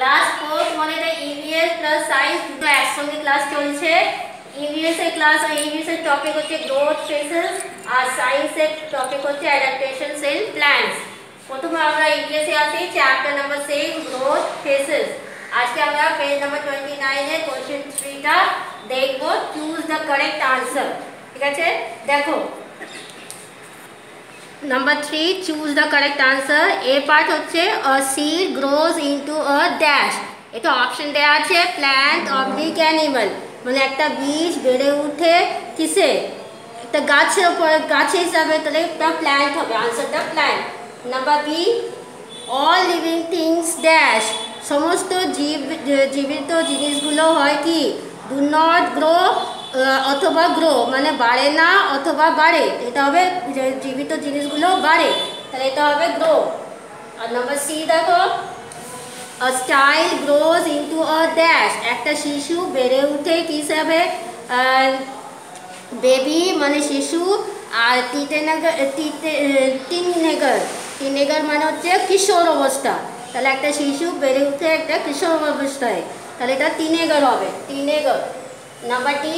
Class four তোমাদের EVS plus science দুটো একসঙ্গে ক্লাস চলছে। এর ক্লাস আর ইভিএস টপিক হচ্ছে গ্রোথ ফেসেস আর সায়েন্স এর টপিক হচ্ছে অ্যাডাপ্টেশনস ইন প্ল্যান্টস প্রথমে আমরা এ আসি chapter number six growth phases আজকে আমরা পেজ নাম্বার টোয়েন্টি নাইনে কোশ্চেন থ্রিটা দেখব। চুজ দ্য কারেক্ট আনসার ঠিক আছে? দেখো number three choose the correct answer A part হচ্ছে a seed grows into a dash এটা অপশন দেওয়া আছে প্ল্যান্ট অবলিক অ্যানিমাল মানে একটা বীজ বেড়ে উঠে কিসে? একটা গাছের উপর, গাছে হিসাবে তাহলে একটা প্ল্যান্ট হবে। আনসারটা plant number B all living things dash সমস্ত জীব, জীবিত জিনিসগুলো হয় কি? ডু নট গ্রো অথবা গ্রো মানে বাড়ে না অথবা বাড়ে এটা হবে জীবিত জিনিসগুলো বাড়ে তাহলে এটা হবে গ্রো আর নাম্বার সি দেখো a child grows into a dash একটা শিশু বেড়ে উঠে কি হিসাবে বেবি মানে শিশু আর টিটেনাগার টিনেগার টিনেগার মানে হচ্ছে কিশোর অবস্থা। তাহলে একটা শিশু বেড়ে উঠে একটা কিশোর অবস্থায়। তাহলে এটা টিনেগার হবে। Teenager number D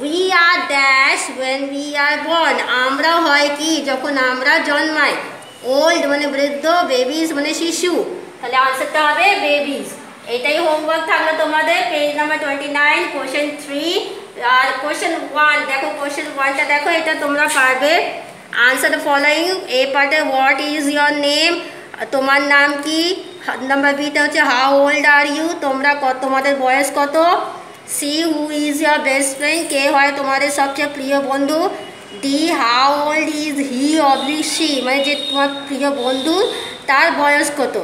we are dash when we are born আমরা হয় কি যখন আমরা জন্মাই ওল্ড মানে বৃদ্ধ বেবিস মানে শিশু তাহলে আনসারটা হবে বেবিস এটাই হোমওয়ার্ক থাকল তোমাদের page number twenty nine question three আর কোশ্চেন ওয়ান দেখো কোশ্চেন ওয়ানটা দেখো এটা তোমরা পারবে আনসার দ্য ফলোয়িং এ পার্টে হোয়াট ইজ ইয়োর নেম তোমার নাম কি নাম্বার বিটা হচ্ছে হাউ ওল্ড আর ইউ তোমরা তোমাদের বয়স কত C who is your best friend কে হয় তোমাদের সবচেয়ে প্রিয় বন্ধু? D how old is he oblique C মানে যে তোমার প্রিয় বন্ধু, তার বয়স কত?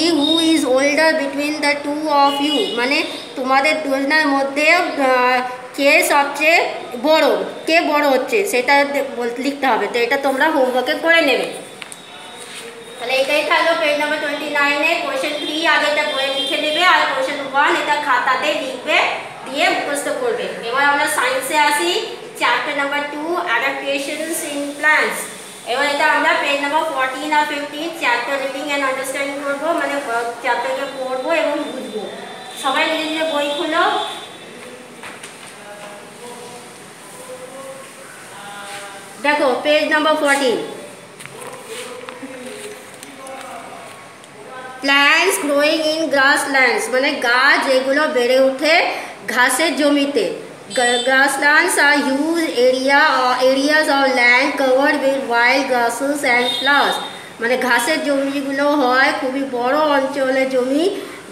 E who is older between the two of you মানে তোমাদের দুজনের মধ্যে কে সবচেয়ে বড়? কে বড় হচ্ছে? সেটা লিখতে হবে। তো এটা তোমরা হোমওয়ার্কে করে নেবে। তাহলে এটাই থাকল পেজ নাম্বার টোয়েন্টি নাইনে কোয়েশ্চেন থ্রি আগে এটা বইয়ে লিখে নেবে। আর কোয়েশ্চেন ওয়ান এটা খাতাতে লিখবে। দিয়ে মুখস্থ করবে। এবার আমরা সায়েন্সে আসি chapter number two adaptations in plants এবার এটা আমরা page number fourteen R fifteen chapter reading and understanding করব মানে চ্যাপ্টারকে পড়ব এবং বুঝব। সবাই নিজে নিজে বই খুলো। দেখো page number fourteen plants growing in grass grasslands মানে গাছ যেগুলো বেড়ে ওঠে ঘাসের জমিতে grasslands are huge area or areas of land covered with wild grasses and flowers মানে ঘাসের জমিগুলো হয় খুবই বড় অঞ্চলের জমি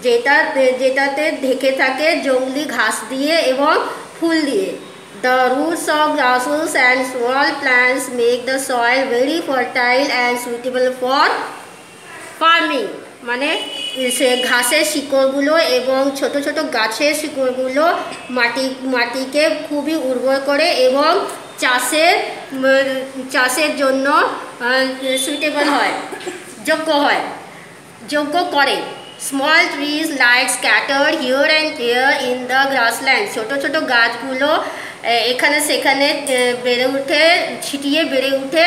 যেটা যেটাতে ঢেকে থাকে জঙ্গলি ঘাস দিয়ে এবং ফুল দিয়ে The roots of grasses and small plants make the soil very fertile and suitable for farming মানে সে ঘাসের শিকড়গুলো এবং ছোট ছোট গাছের শিকড়গুলো মাটি, মাটিকে খুবই উর্বর করে এবং চাষের চাষের জন্য সুইটেবল হয়, যোগ্য হয়, যোগ্য করে। Small trees like scattered here and here in the grassland ছোটো ছোটো গাছগুলো এখানে সেখানে বেড়ে উঠে, ছিটিয়ে বেড়ে উঠে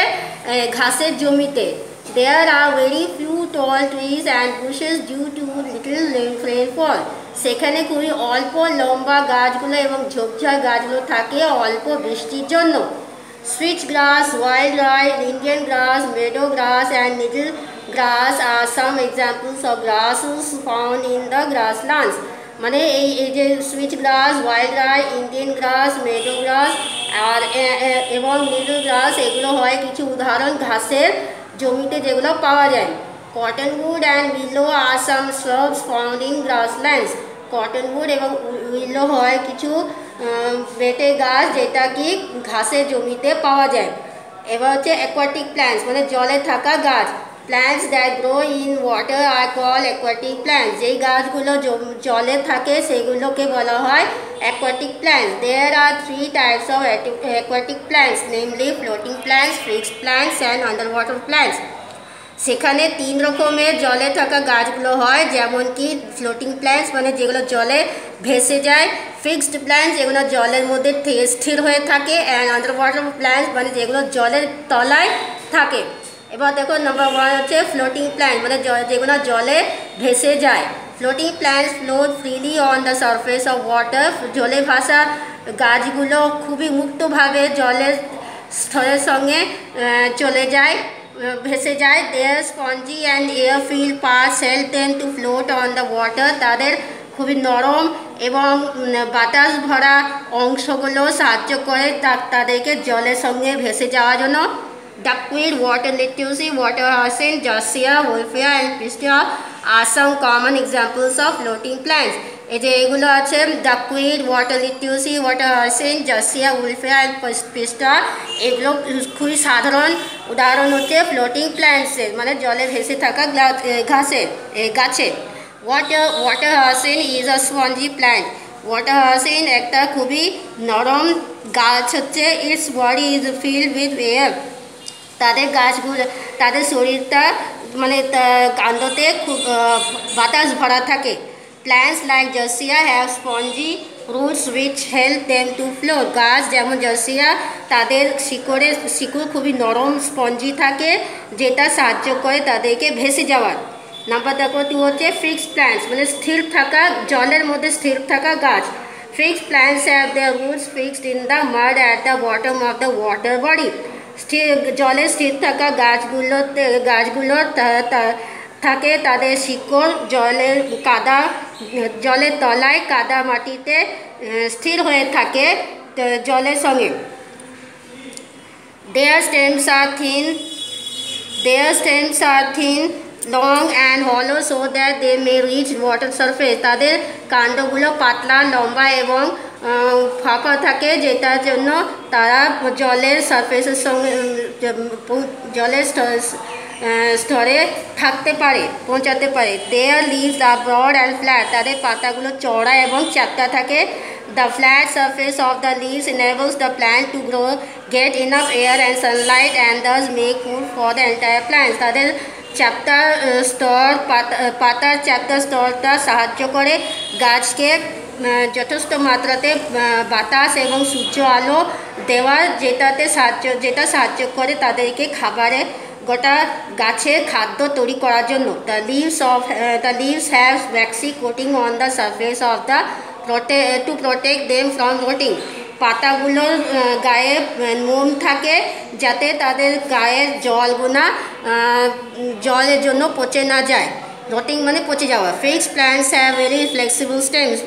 ঘাসের জমিতে। There are very few tall trees and bushes due to little rainfall. সেখানে খুবই অল্প লম্বা গাছগুলো এবং ঝোপঝাড় গাছগুলো থাকে অল্প বৃষ্টির জন্য switch grass wild rye Indian grass meadow grass and needle grass are some examples of grasses found in the grasslands মানে এই এই যে switch grass wild rye Indian grass meadow grass আর এবং মিডল গ্রাস এগুলো হয় কিছু উদাহরণ, ঘাসের জমিতে যেগুলো পাওয়া যায়। Cottonwood and willow are some shrubs found in grasslands cottonwood এবং উইলো হয় কিছু বেটে গাছ যেটা কি ঘাসের জমিতে পাওয়া যায়। এবার হচ্ছে অ্যাকোয়াটিক প্ল্যান্টস মানে জলে থাকা গাছ। Plants that grow in water are called aquatic plants যেই গাছগুলো জলে থাকে, সেগুলোকে বলা হয় aquatic plants there are three types of aquatic plants namely floating plants fixed plants and underwater plants সেখানে তিন রকমের জলে থাকা গাছগুলো হয়, যেমন কি ফ্লোটিং প্ল্যান্টস মানে যেগুলো জলে ভেসে যায় ফিক্সড প্ল্যান্টস যেগুলো জলের মধ্যে স্থির হয়ে থাকে অ্যান্ড আন্ডার ওয়াটার প্ল্যান্টস মানে যেগুলো জলের তলায় থাকে। এবার দেখো নাম্বার ওয়ান হচ্ছে ফ্লোটিং প্ল্যান্ট মানে যেগুলো জলে ভেসে যায়। Floating plants float freely on the surface of water জলে ভাসা গাছগুলো খুবই মুক্তভাবে জলের স্থলের সঙ্গে চলে যায় ভেসে যায়। Their spongy and air filled parts help them to float on the water তাদের খুবই নরম এবং বাতাস ভরা অংশগুলো সাহায্য করে তাদেরকে জলের সঙ্গে ভেসে যাওয়ার জন্য। Duckweed, water lettuce, water hyacinth, jassia, wolfia and pistia are some common examples of floating plants. এই যে এগুলো আছে ডাকুইড ওয়াটার লিটিউসি ওয়াটার হার্সেন জাসিয়া উলফিয়া অ্যান্ড পিস্টা এগুলো খুবই সাধারণ উদাহরণ হচ্ছে ফ্লোটিং প্ল্যান্টসের মানে জলে ভেসে থাকা ঘাসের গাছের water water হার্সেন is a spongy plant water হার্সেন একটা খুবই নরম গাছ হচ্ছে its body is filled with air তাদের গাছগুলো তাদের শরীরটা মানে কাণ্ডতে খুব বাতাস ভরা থাকে। Plants like জার্সিয়া have spongy roots which help them to flow গাছ যেমন জার্সিয়া তাদের শিকড়ের শিকড় খুবই নরম স্পঞ্জি থাকে, যেটা সাহায্য করে তাদেরকে ভেসে যাওয়ার। নাম্বার দেখো টু হচ্ছে ফিক্সড প্ল্যান্টস মানে স্থির থাকা, জলের মধ্যে স্থির থাকা গাছ। Fixed plants have their roots fixed in the mud at the bottom of the water body স্থির জলে স্থির থাকা গাছগুলোতে গাছগুলোর থাকে তাদের শিকড় জলের কাদা জলের তলায় কাদা মাটিতে স্থির হয়ে থাকে জলের সঙ্গে। Their stems are thin their stems are thin long and hollow so that they may reach water surface তাদের কাণ্ডগুলো পাতলা, লম্বা এবং ফাঁকা থাকে যেটার জন্য তারা জলের সারফেসের সঙ্গে জলের স্তরে থাকতে পারে, পৌঁছাতে পারে। Their leaves are broad and flat তাদের পাতাগুলো চড়া এবং চ্যাপ্টা থাকে। The flat surface of the leaves enables the plant to grow, get enough air and sunlight and thus make food for the entire plant তাদের চ্যাপ্টা স্তর, পাতা, পাতার চ্যাপ্টা স্তরটা সাহায্য করে গাছকে যথেষ্ট মাত্রাতে বাতাস এবং সূর্য আলো দেওয়ার যেটাতে সাহায্য, যেটা সাহায্য করে তাদেরকে খাবারে গোটা গাছের খাদ্য তৈরি করার জন্য। The leaves of the leaves have waxy coating on the surface of the protect to protect them from rotting পাতাগুলোর গায়ে মোম থাকে যাতে তাদের গায়ের জলগুনা জলের জন্য পচে না যায়। রটিং মানে পচে যাওয়া। Fix plants have very flexible stems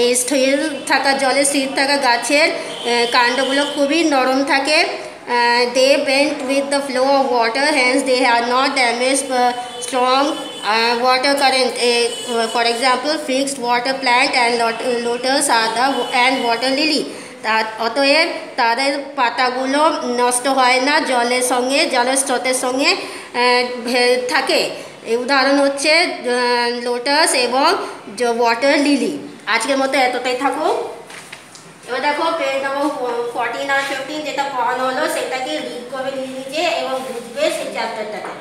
এই স্থির থাকা জলে স্থির থাকা গাছের কাণ্ডগুলো খুবই নরম থাকে। They bent with the flow of water hence they are not damage strong water current for example fixed water plant and lotus are the and water lily তা, অতএব তাদের পাতাগুলো নষ্ট হয় না, জলের সঙ্গে জলের স্রোতের সঙ্গে থাকে। এই উদাহরণ হচ্ছে লোটাস এবং ওয়াটার লিলি আজকের মতো এতটাই থাকুক এবার দেখো পেজ নম্বর ফোর্টিন আর ফিফটিন যেটা পড়ানো হলো, সেটাকে রিড করবে নিয়ে নিজে এবং বুঝবে সেই চ্যাপ্টারটাকে